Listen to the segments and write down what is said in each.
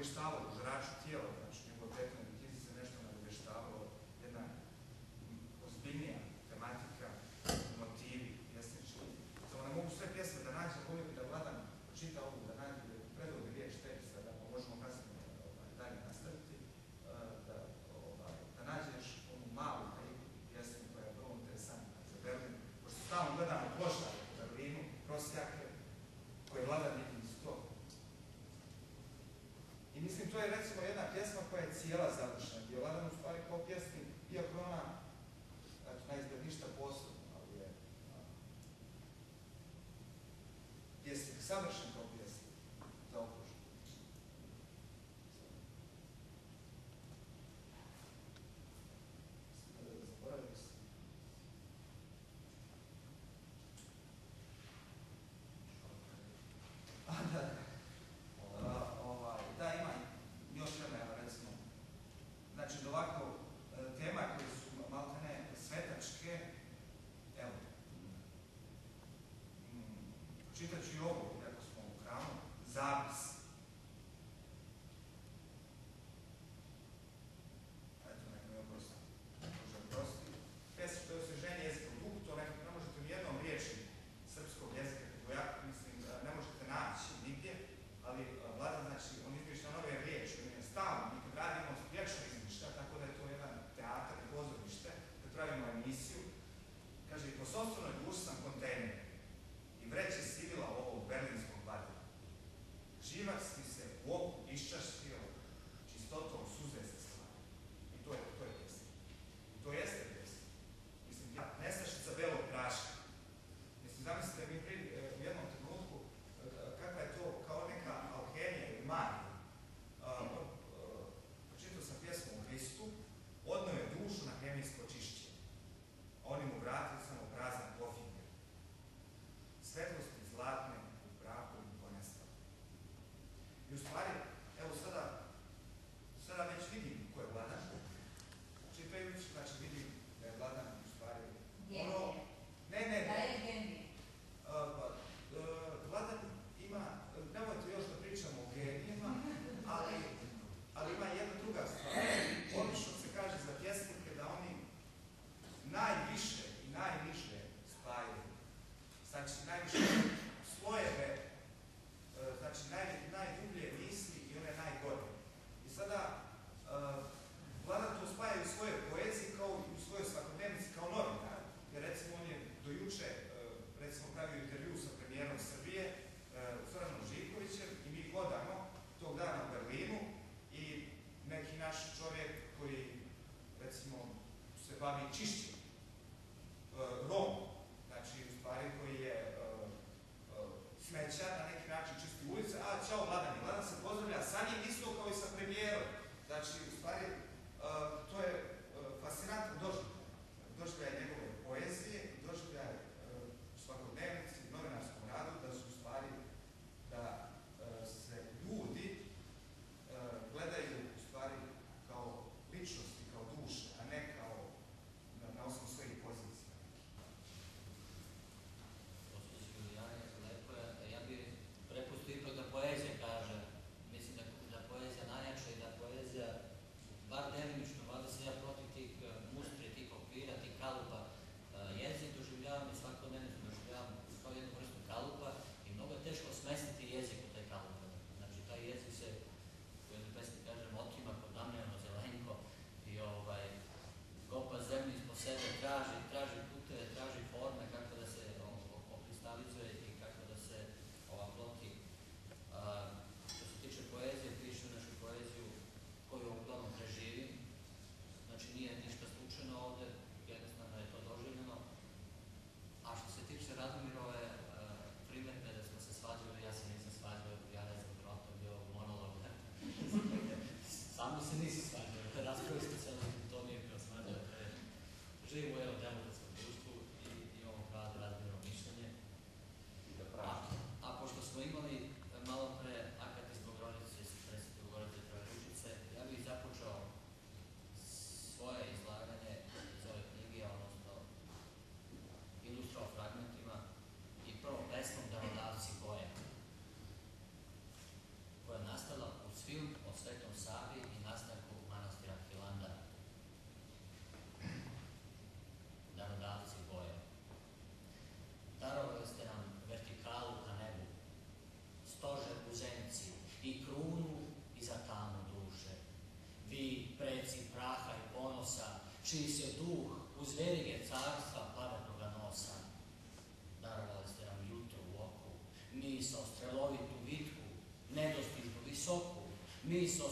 Cristal je recimo jedna pjesma koja je cijela završena. Violadan u stvari kao pjesmi, iako je ona, znači ne izgled ništa posebno, ali je pjesnik savršen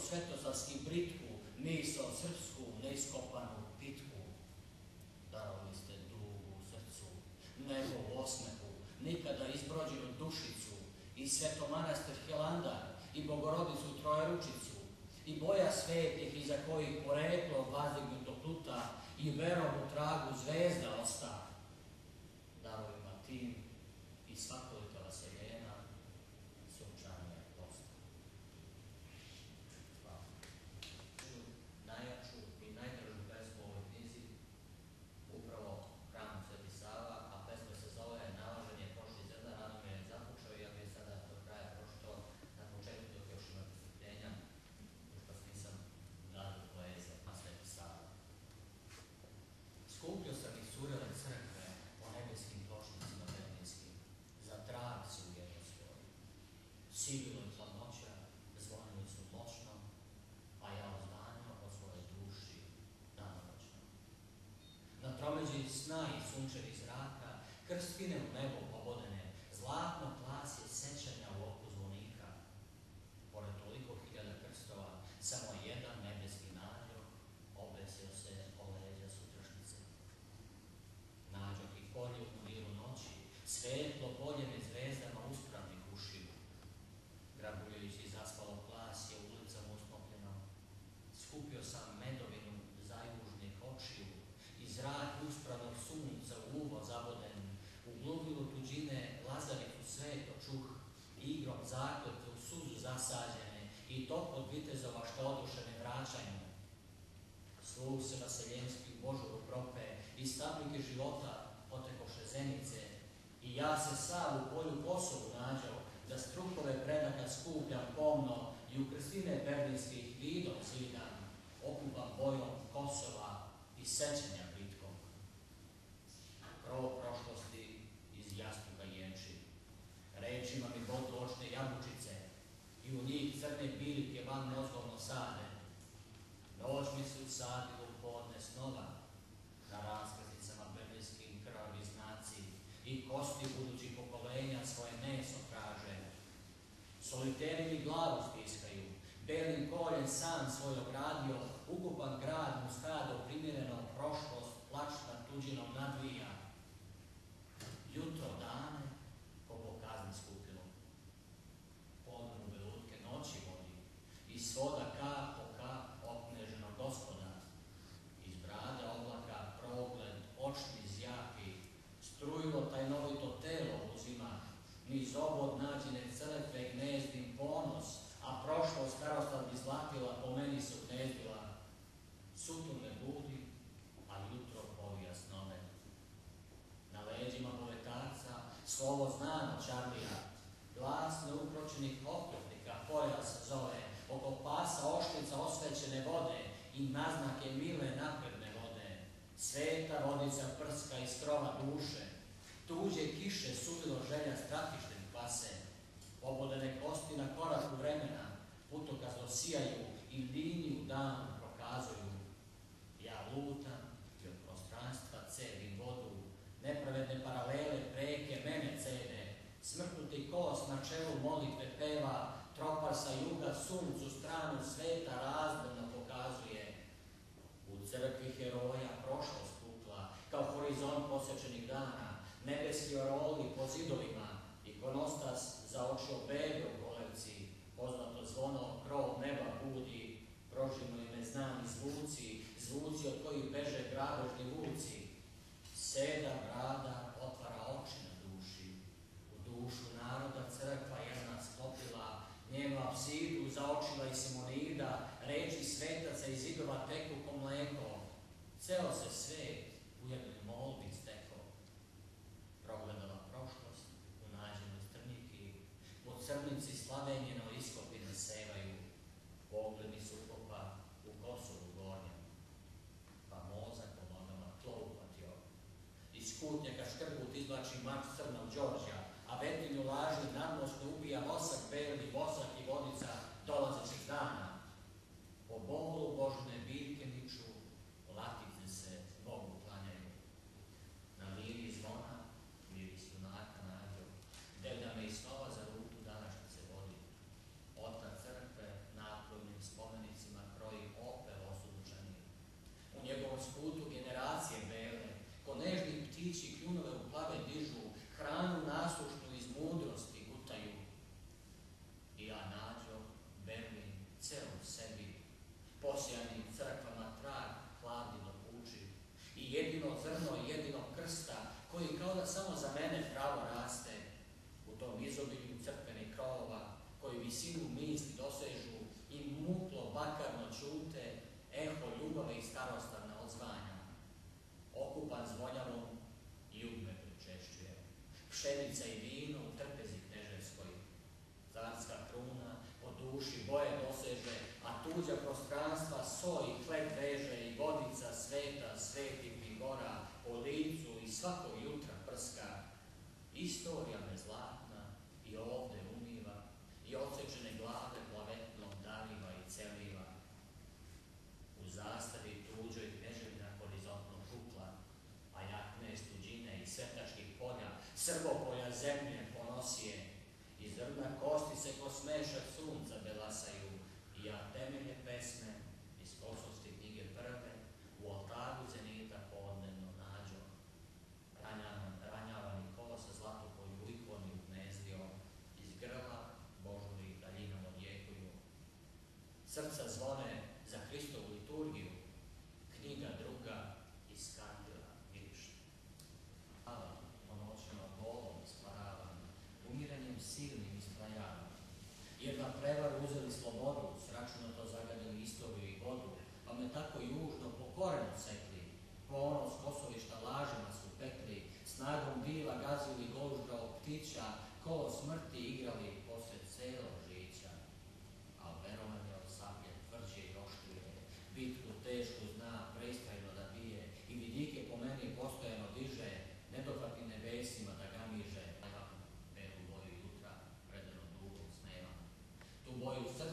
svetozarski britku, misao srpsku, neiskopanu pitku. Darovali ste dugu srcu, nebo u osmehu, nikada izbrođenu dušicu, i svetomanastir Hilandar, i bogorodicu Trojeručicu, i boja svetih iza kojih poreklo vazdignuto pluta i verom u tragu zvezda osta. Sna i sunčevih zraka, krstine u nebo pobodene, zlatno okupam bojom Kosova i sećanja bitkom. Krov prošlosti iz jastuka jenči, rečima mi bodu očne jabučice i u njih crne biljke van mozgovno sade. Noć mi su sadili u podne snova, na raskaznicama berlinskim krvavi znaci i kosti budućih pokolenja svoje meso traže. Soliteri mi glavu stiskaju, belim koljem san svoj ogradio, prošlost plačna tuđinom nadvija. Slovo znano čarlija, glas neukročenih oklopnika pojas zove, oko pasa oštrica osvećene vode i naznake mile napredne vode. Sveta vodica prska iz krova duše, tuđe kiše sudilo želja stratištem pase, pobodene kosti na koraku vremena, putokazno sijaju i liniju danu prokazuju. Ja lutam smrknuti kos na čelu molitve peva, tropar sa juga suncu stranu sveta razredno pokazuje. U crkvi heroja prošlost pukla, kao horizont posvećenih dana, nebeski oroli po zidovima, ikonostas zaočio bebe u kolevci, poznato zvono krov neba budi, prožimo i neznani zvuci, zvuci od kojih beže grabežni izvlači mač crnog Đorđa, 我有三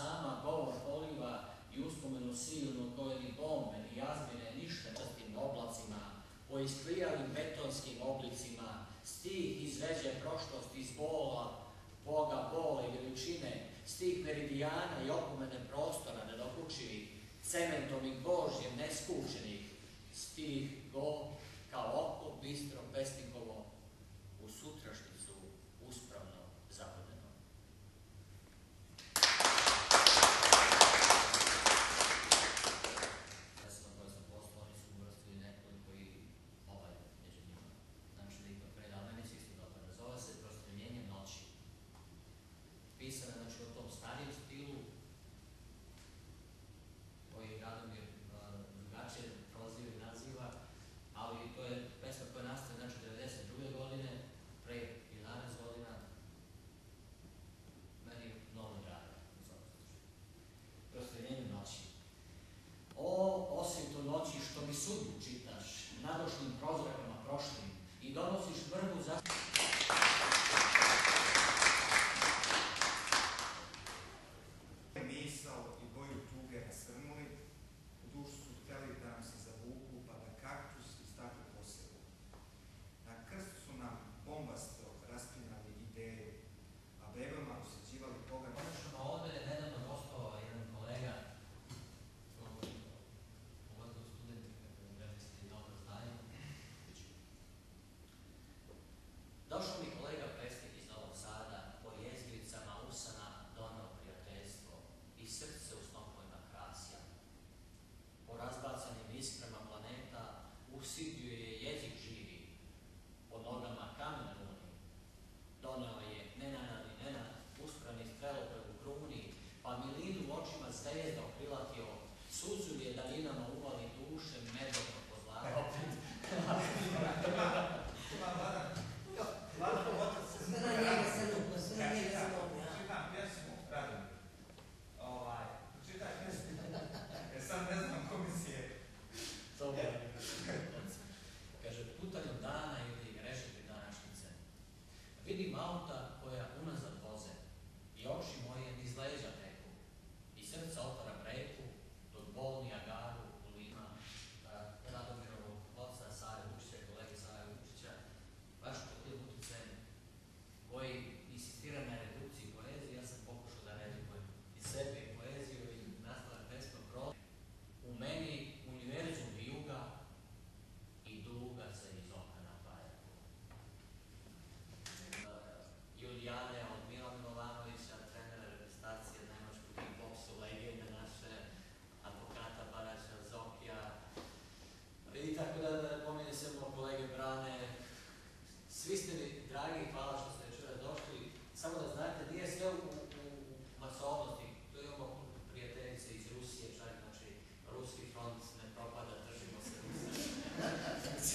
sama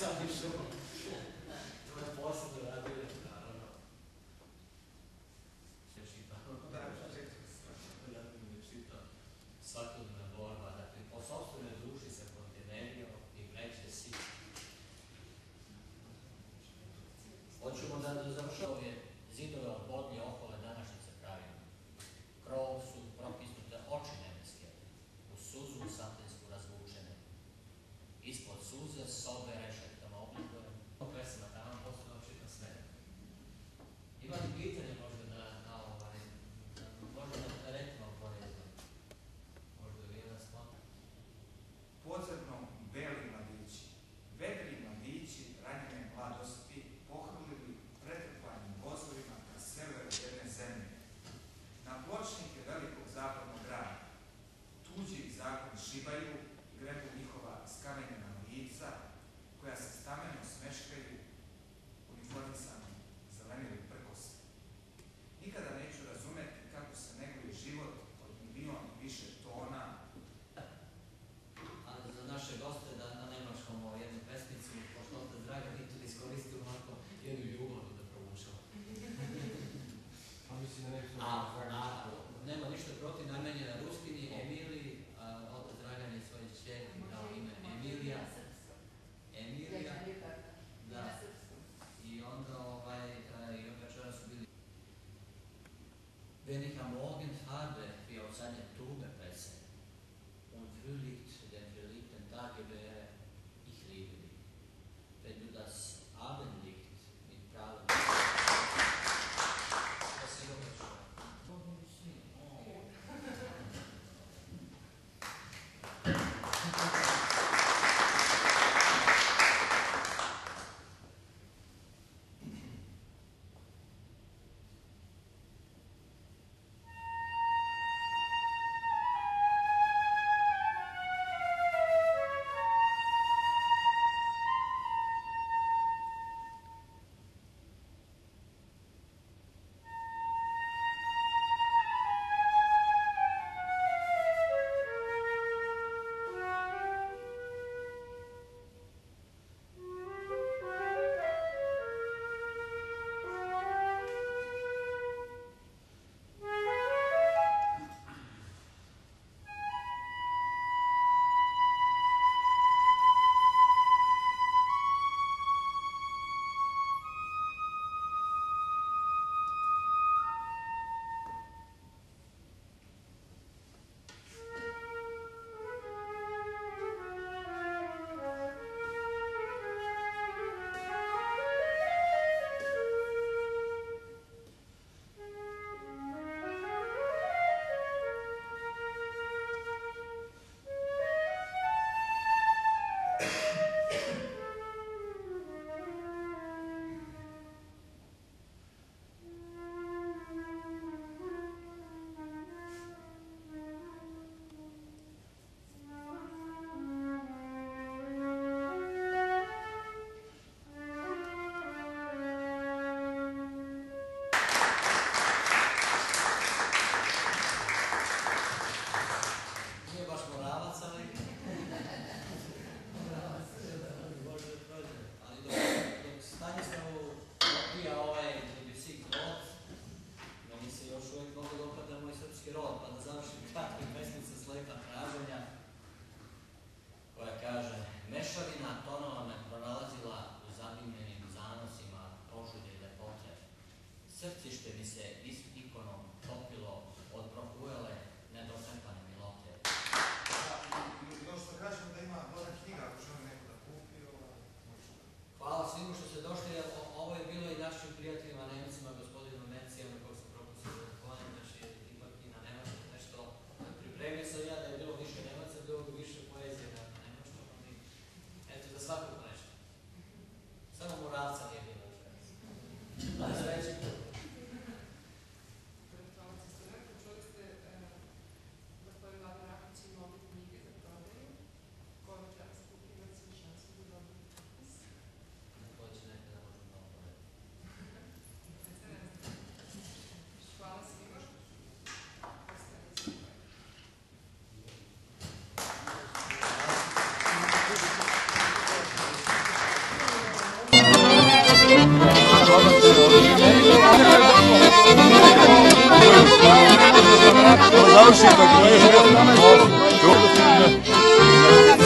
sam išao. To je posle doradio, naravno. Ne čitam. Da, ja ne čitam. Svakodnevna borba, dakle, po sobstvenoj duši se kontinerijom i vreće si. Hoćemo da završamo je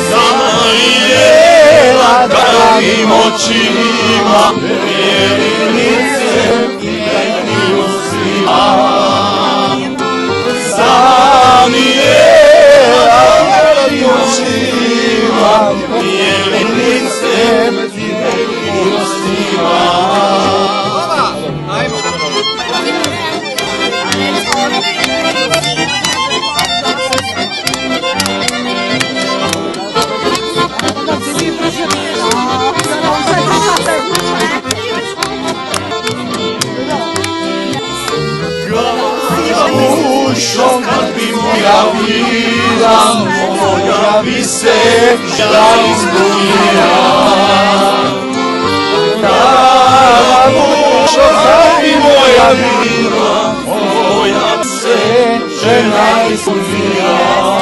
Zamarijela pravim očima, vjernice i żawiłam, moja wisteczna izbujam. Tak, uszami moja wina, moja wisteczna izbujam.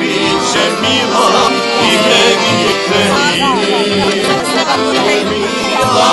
Bicie miła i mnie nie klei. Dla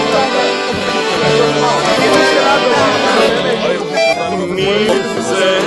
i Mi se